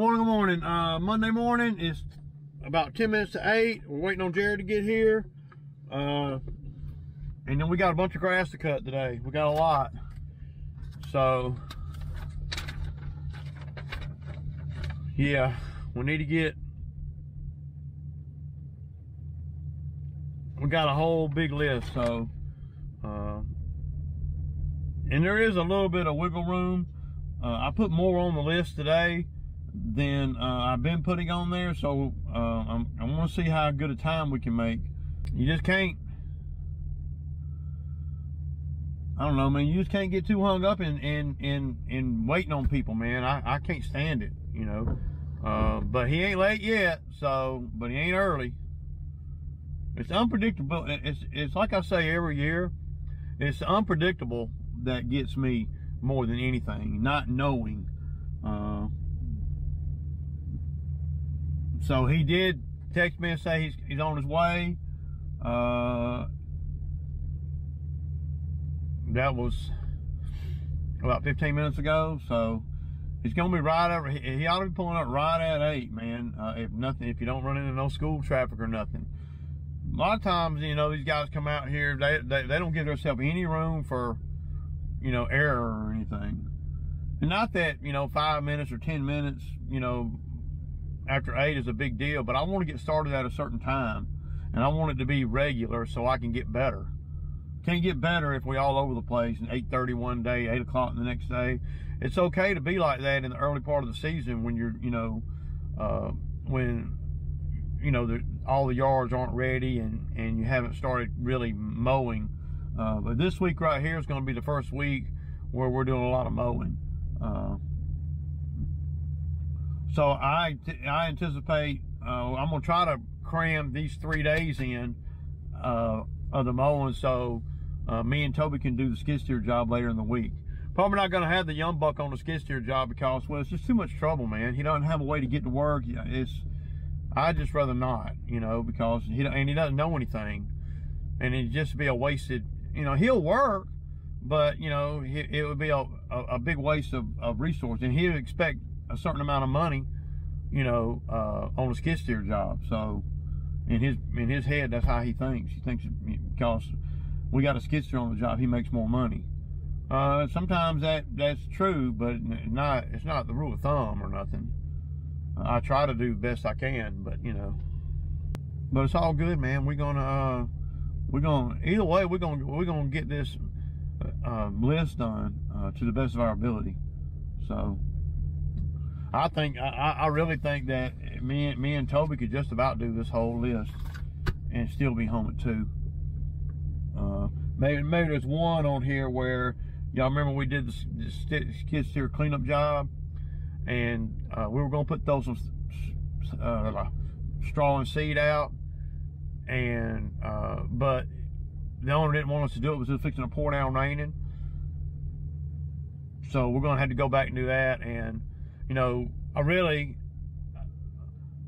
Good morning, good morning. Uh, Monday morning, it's about 10 minutes to 8. We're waiting on Jared to get here. Uh, and then we got a bunch of grass to cut today. We got a lot. So, yeah, we need to get, we got a whole big list. So, uh, and there is a little bit of wiggle room. Uh, I put more on the list today than uh, I've been putting on there. So uh, I'm, I want to see how good a time we can make. You just can't. I don't know, man. You just can't get too hung up in in in, in waiting on people, man. I, I can't stand it, you know. Uh, but he ain't late yet, so but he ain't early. It's unpredictable. It's it's like I say every year. It's unpredictable that gets me more than anything. Not knowing. Uh, so he did text me and say he's, he's on his way. Uh, that was about 15 minutes ago. So he's going to be right over. He, he, ought to be pulling up right at eight, man. Uh, if nothing, if you don't run into no school traffic or nothing. A lot of times, you know, these guys come out here. They they, they don't give themselves any room for, you know, error or anything. And not that you know five minutes or ten minutes, you know, after eight is a big deal, but I want to get started at a certain time and I want it to be regular so I can get better. Can't get better if we all over the place and 8.30 one day, 8 o'clock the next day. It's okay to be like that in the early part of the season when you're, you know, uh, when, you know, the, all the yards aren't ready and, and you haven't started really mowing. Uh, but this week right here is going to be the first week where we're doing a lot of mowing. Uh, so I, I anticipate, uh, I'm to try to cram these three days in, uh, of the mowing so, uh, me and Toby can do the skid steer job later in the week. Probably not going to have the young buck on the skid steer job because, well, it's just too much trouble, man. He doesn't have a way to get to work. It's, I just rather not, you know, because he, and he doesn't know anything. And it'd just be a wasted, you know, he'll work, but, you know, it, would be a, a, a, big waste of, of resource. And he would expect a certain amount of money, you know, uh, on a skid steer job. So in his in his head, that's how he thinks. He thinks because we got a skid steer on the job, he makes more money. Uh, sometimes that that's true, but not it's not the rule of thumb or nothing. I try to do best I can, but you know, but it's all good, man. We're gonna uh, we're gonna either way we're gonna we're gonna get this uh, list done uh, to the best of our ability. So I think I, I really think that me and me and Toby could just about do this whole list and still be home at two. Uh, maybe maybe there's one on here where y'all remember we did the, skid steer cleanup job, and uh, we were gonna put those uh, straw and seed out, and uh, but the owner didn't want us to do it. It was fixing to pour down raining, so we're gonna have to go back and do that and you know, I really,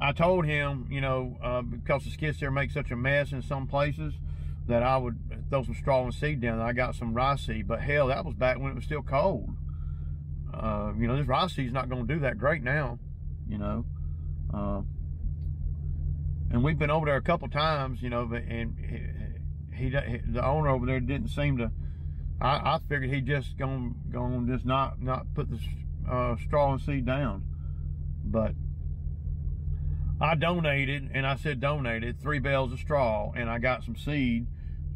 I told him, you know, uh, because the skid steer make such a mess in some places, that I would throw some straw and seed down. I got some rye seed, but hell, that was back when it was still cold. Uh, you know, this rye seed's not going to do that great now, you know. Uh, and we've been over there a couple times, you know, and he, he, the owner over there didn't seem to. I, I figured he just gonna gonna just not not put the uh, straw and seed down. But I donated, and I said donated, three bales of straw, and I got some seed,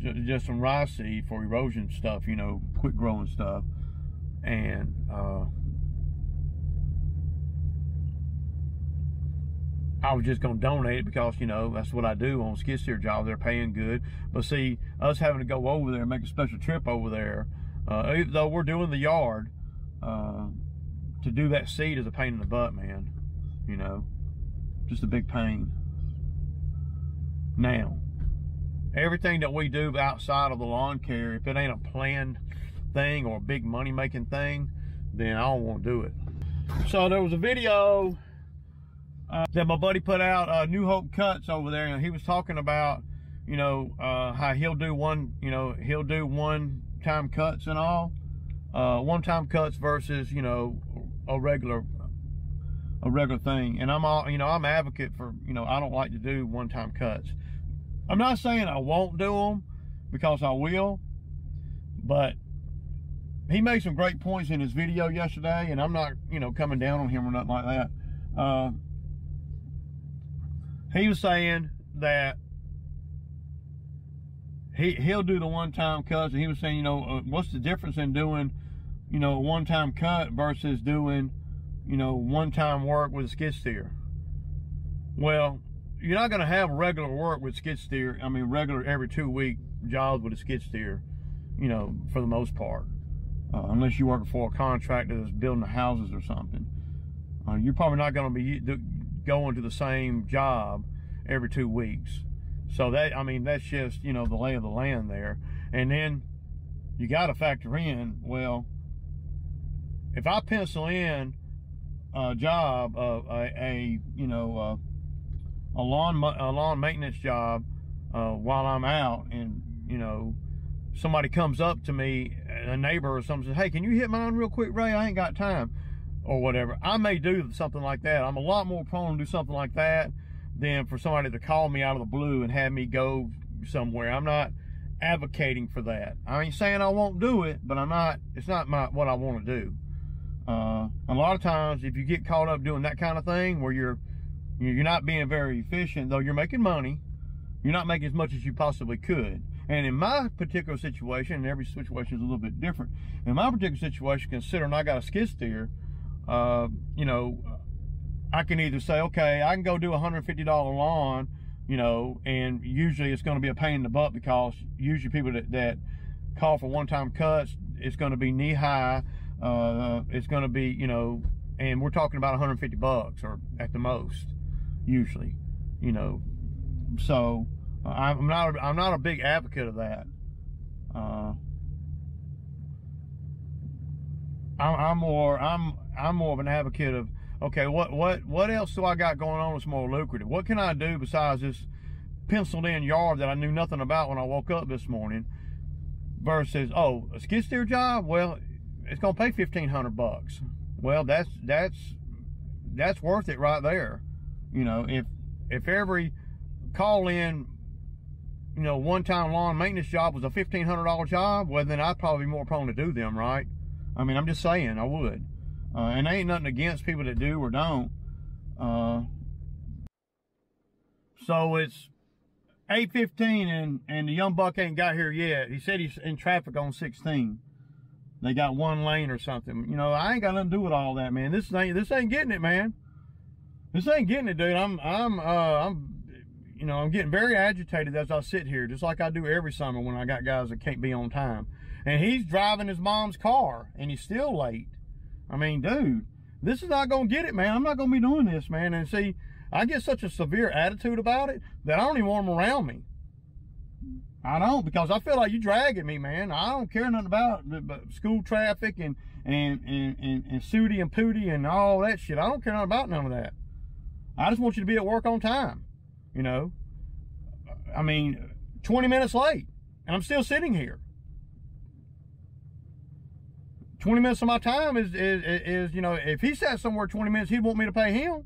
just some rye seed for erosion stuff, you know, quick growing stuff. And uh, I was just going to donate it because, you know, that's what I do on skid steer job. They're paying good. But see, us having to go over there and make a special trip over there, uh, even though we're doing the yard, uh, to do that seed is a pain in the butt, man. You know, just a big pain. Now, everything that we do outside of the lawn care, if it ain't a planned thing or a big money making thing, then I don't want to do it. So there was a video uh, that my buddy put out, uh, New Hope Cuts over there, and he was talking about, you know, uh, how he'll do one, you know, he'll do one time cuts and all, uh, one time cuts versus, you know, a regular a regular thing. And I'm all, you know, I'm advocate for, you know, I don't like to do one-time cuts. I'm not saying I won't do them because I will, but he made some great points in his video yesterday, and I'm not, you know, coming down on him or nothing like that. Uh, he was saying that he he'll do the one-time cuts, and he was saying, you know, uh, what's the difference in doing, you know, one-time cut versus doing, you know, one-time work with a skid steer? Well, you're not going to have regular work with skid steer. I mean, regular every two week jobs with a skid steer, you know, for the most part, uh, unless you work for a contractor that's building the houses or something. Uh, you're probably not going to be going to the same job every two weeks. So that, I mean, that's just, you know, the lay of the land there. And then you got to factor in, well, if I pencil in a job, of a, a you know, uh, a lawn, a lawn maintenance job uh, while I'm out and, you know, somebody comes up to me, a neighbor or something, says, hey, can you hit mine real quick, Ray? I ain't got time or whatever. I may do something like that. I'm a lot more prone to do something like that than for somebody to call me out of the blue and have me go somewhere. I'm not advocating for that. I ain't saying I won't do it, but I'm not, it's not my, what I want to do. Uh, a lot of times if you get caught up doing that kind of thing where you're, you're not being very efficient, though you're making money, you're not making as much as you possibly could. And in my particular situation, and every situation is a little bit different. In my particular situation, considering I got a skid steer, uh, you know, I can either say, okay, I can go do a $150 lawn, you know, and usually it's going to be a pain in the butt because usually people that, that call for one-time cuts, it's going to be knee high. Uh, it's going to be, you know, and we're talking about 150 bucks or at the most, usually, you know. So I'm not, I'm not a big advocate of that. Uh, I'm, I'm more, I'm, I'm more of an advocate of okay, what what what else do I got going on that's more lucrative? What can I do besides this penciled in yard that I knew nothing about when I woke up this morning? Versus, oh, a skid steer job? Well, it's gonna pay fifteen hundred bucks. Well, that's that's that's worth it right there. You know, if if every call in, you know, one time lawn maintenance job was a fifteen hundred dollar job, well then I'd probably be more prone to do them, right? I mean, I'm just saying I would. Uh, and ain't nothing against people that do or don't. Uh, so it's 8.15 and, and the young buck ain't got here yet. He said he's in traffic on 16. They got one lane or something. You know, I ain't got nothing to do with all that, man. This ain't, this ain't getting it, man. This ain't getting it, dude. I'm, I'm, uh, I'm, you know, I'm getting very agitated as I sit here, just like I do every summer when I got guys that can't be on time. And he's driving his mom's car and he's still late. I mean, dude, this is not to get it, man. I'm not to be doing this, man. And see, I get such a severe attitude about it that I don't even want them around me. I don't because I feel like you're dragging me, man. I don't care nothing about school traffic and and and and, and Sooty and Pooty and all that shit. I don't care nothing about none of that. I just want you to be at work on time. You know, I mean, 20 minutes late, and I'm still sitting here. 20 minutes of my time is, is, is, you know, if he sat somewhere 20 minutes, he'd want me to pay him.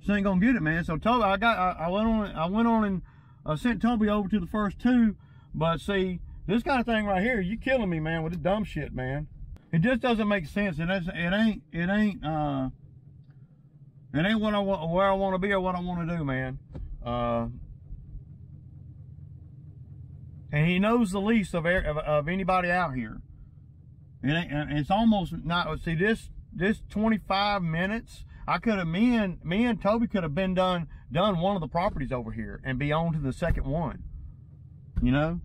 So ain't gonna get it, man. So I got, I, I went on, I went on and uh, sent Toby over to the first two, but see, this kind of thing right here, you killing me, man, with this dumb shit, man. It just doesn't make sense, and it ain't, it ain't, uh, it ain't what I want, where I want to be or what I want to do, man. Uh, and he knows the least of, of, of anybody out here. And it's almost not. See this this 25 minutes. I could have me and me and Toby could have been done done one of the properties over here and be on to the second one. You know.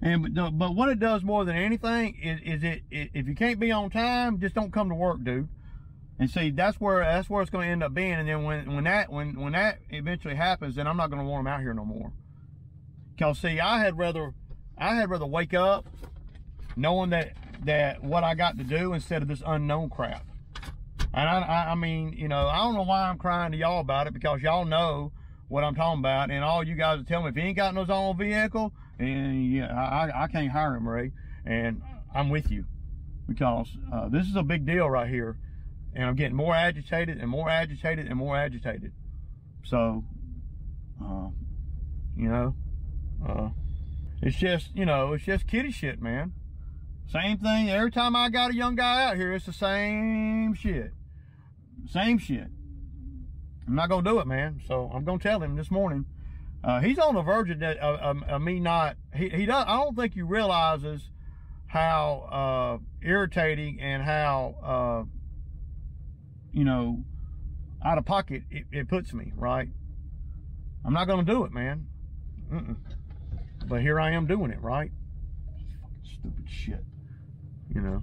And but what it does more than anything is, is it, it if you can't be on time, just don't come to work, dude. And see, that's where that's where it's going to end up being. And then when when that when when that eventually happens, then I'm not going to want them out here no more. Cause see, I had rather, I had rather wake up knowing that that what I got to do instead of this unknown crap. And I, I, I mean, you know, I don't know why I'm crying to y'all about it because y'all know what I'm talking about, and all you guys are telling me if he ain't got no own vehicle, and yeah, I, I can't hire him, Ray. And I'm with you. because uh, this is a big deal right here. And I'm getting more agitated and more agitated and more agitated. So, uh, you know, uh, it's just, you know, it's just kitty shit, man. Same thing. Every time I got a young guy out here, it's the same shit. Same shit. I'm not gonna do it, man. So I'm gonna tell him this morning. Uh, he's on the verge of, me not. He, he does. I don't think he realizes how uh, irritating and how uh, you know out of pocket it, it, puts me. Right. I'm not gonna do it, man. Mm-mm. But here I am doing it. Right. Stupid shit. You know.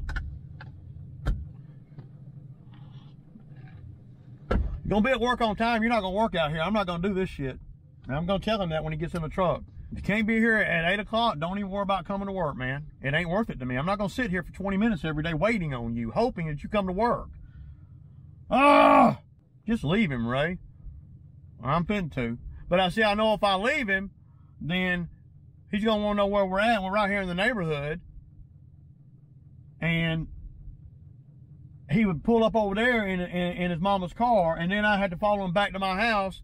Gonna be at work on time. You're not gonna work out here. I'm not gonna do this shit. And I'm gonna tell him that when he gets in the truck. If you can't be here at eight o'clock, don't even worry about coming to work, man. It ain't worth it to me. I'm not gonna sit here for 20 minutes every day waiting on you, hoping that you come to work. Ah, just leave him, Ray. I'm fin to. But I see, I know if I leave him, then he's gonna want to know where we're at. We're right here in the neighborhood, and he would pull up over there in, in, in his mama's car, and then I had to follow him back to my house.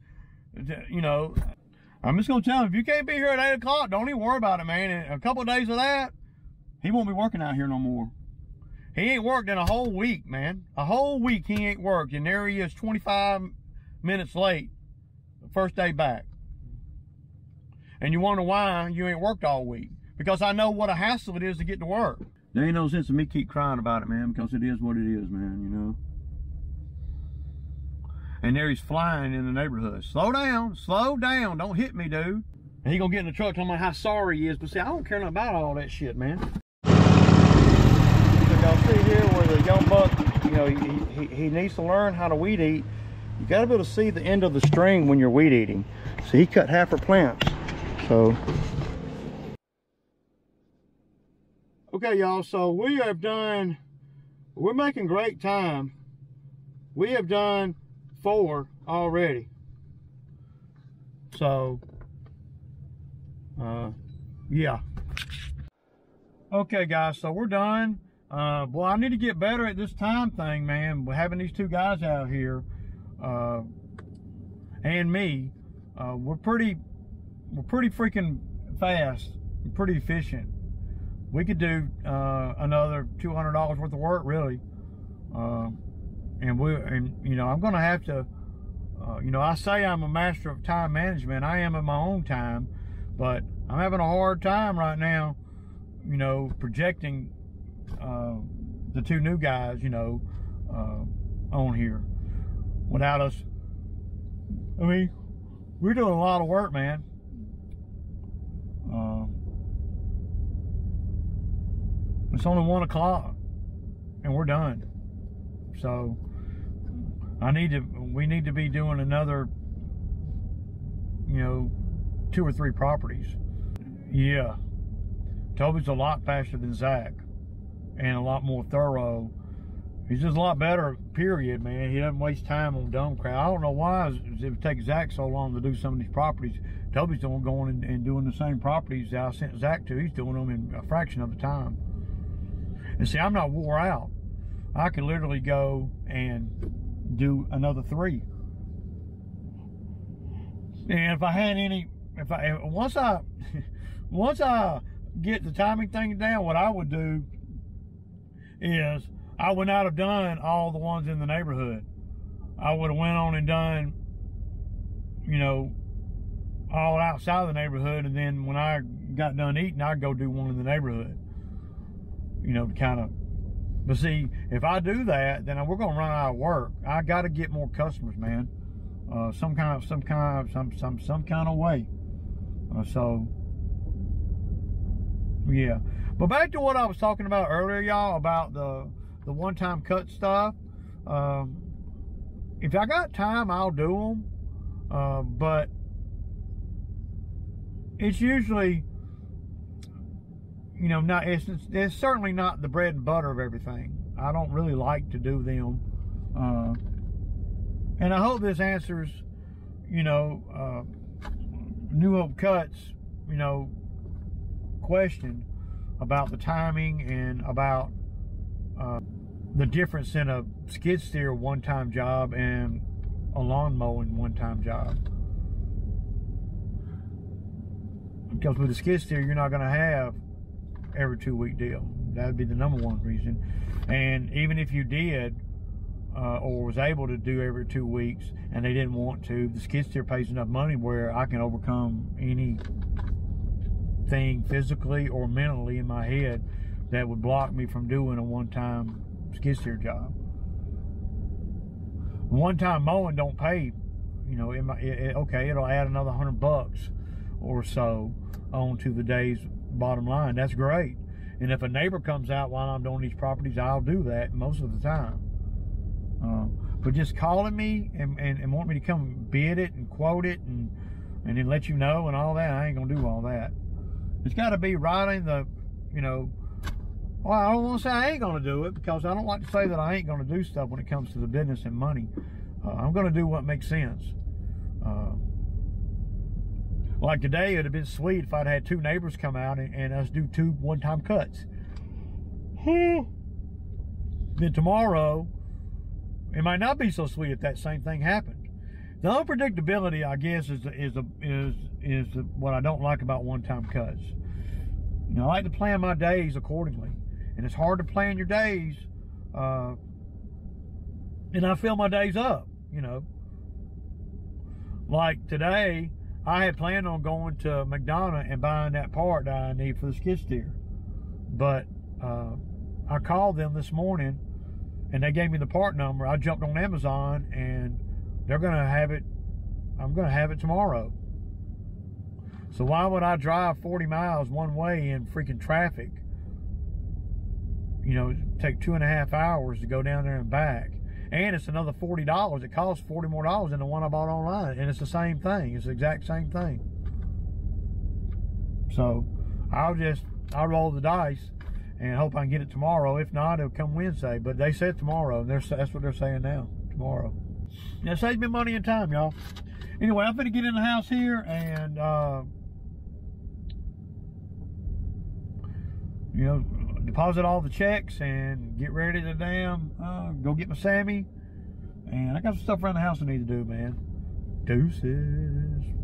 To, you know, I'm just gonna tell him if you can't be here at eight o'clock, don't even worry about it, man. In a couple of days of that, he won't be working out here no more. He ain't worked in a whole week, man. A whole week he ain't worked, and there he is, 25 minutes late, first day back. And you wonder why you ain't worked all week? Because I know what a hassle it is to get to work. There ain't no sense in me keep crying about it, man, because it is what it is, man, you know. And there he's flying in the neighborhood. Slow down, slow down, don't hit me, dude. And he gonna get in the truck telling me how sorry he is, but see, I don't care nothing about all that shit, man. So y'all see here where the young buck, you know, he, he, he needs to learn how to weed eat. You gotta be able to see the end of the string when you're weed eating. So he cut half her plants. So Okay, y'all, so we have done, we're making great time. We have done four already. So, uh, yeah. Okay, guys, so we're done. Uh, well, I need to get better at this time thing, man. We're having these two guys out here, uh, and me, uh, we're pretty, we're pretty freaking fast, pretty efficient we could do uh, another $200 worth of work really. Uh, and we and you know i'm gonna have to uh, you know i say i'm a master of time management. I am in my own time but i'm having a hard time right now you know projecting uh, the two new guys you know uh, on here without us. I mean we're doing a lot of work man uh, it's only one o'clock and we're done. So I need to, we need to be doing another, you know, two or three properties. Yeah. Toby's a lot faster than Zach and a lot more thorough. He's just a lot better, period, man. He doesn't waste time on dumb crap. I don't know why it would take Zach so long to do some of these properties. Toby's doing going and, and doing the same properties that I sent Zach to. He's doing them in a fraction of the time. And see, I'm not wore out. I could literally go and do another three. And if I had any, if I once I once I get the timing thing down, what I would do is I would not have done all the ones in the neighborhood. I would have went on and done, you know, all outside of the neighborhood, and then when I got done eating, I'd go do one in the neighborhood you know, to kind of. But see, if I do that, then we're gonna run out of work. I got to get more customers, man. Uh, some kind of, some kind of, some, some, some kind of way. Uh, so, yeah. But back to what I was talking about earlier, y'all, about the the one-time cut stuff. Um, if I got time, I'll do them. Uh, but it's usually you know, not it's, it's certainly not the bread and butter of everything. I don't really like to do them. Uh, and I hope this answers, you know, uh, New Hope Cuts, you know, question about the timing and about, uh, the difference in a skid steer one-time job and a lawn mowing one-time job. Because with a skid steer, you're not going to have every two week deal. That would be the number one reason. And even if you did, uh, or was able to do every two weeks and they didn't want to, the skid steer pays enough money where I can overcome any thing physically or mentally in my head that would block me from doing a one time skid steer job. One time mowing don't pay, you know, it, it, okay, it'll add another hundred bucks or so onto the day's bottom line. That's great. And if a neighbor comes out while I'm doing these properties, I'll do that most of the time. Uh, but just calling me and, and, and want me to come bid it and quote it and and then let you know and all that, I ain't gonna do all that. It's got to be right in the, you know, well, I don't want to say I ain't to do it because I don't like to say that I ain't to do stuff when it comes to the business and money. Uh, I'm to do what makes sense. Uh, like today, it'd have been sweet if I'd had two neighbors come out and, and us do two one-time cuts. then tomorrow, it might not be so sweet if that same thing happened. The unpredictability, I guess, is is a, is is what I don't like about one-time cuts. You know, I like to plan my days accordingly and it's hard to plan your days. Uh, and I fill my days up, you know. Like today, I had planned on going to McDonough and buying that part that I need for the skid steer. But uh, I called them this morning and they gave me the part number. I jumped on Amazon and they're going to have it, I'm going to have it tomorrow. So why would I drive 40 miles one way in freaking traffic you know, take two and a half hours to go down there and back. And it's another forty dollars. It costs forty more dollars than the one I bought online, and it's the same thing. It's the exact same thing. So I'll just I'll roll the dice and hope I can get it tomorrow. If not, it'll come Wednesday. But they said tomorrow. They're, that's what they're saying now. Tomorrow. That saves me money and time, y'all. Anyway, I'm gonna get in the house here and uh, you know deposit all the checks and get ready to damn uh, go get my Sammy. And I got some stuff around the house I need to do, man. Deuces.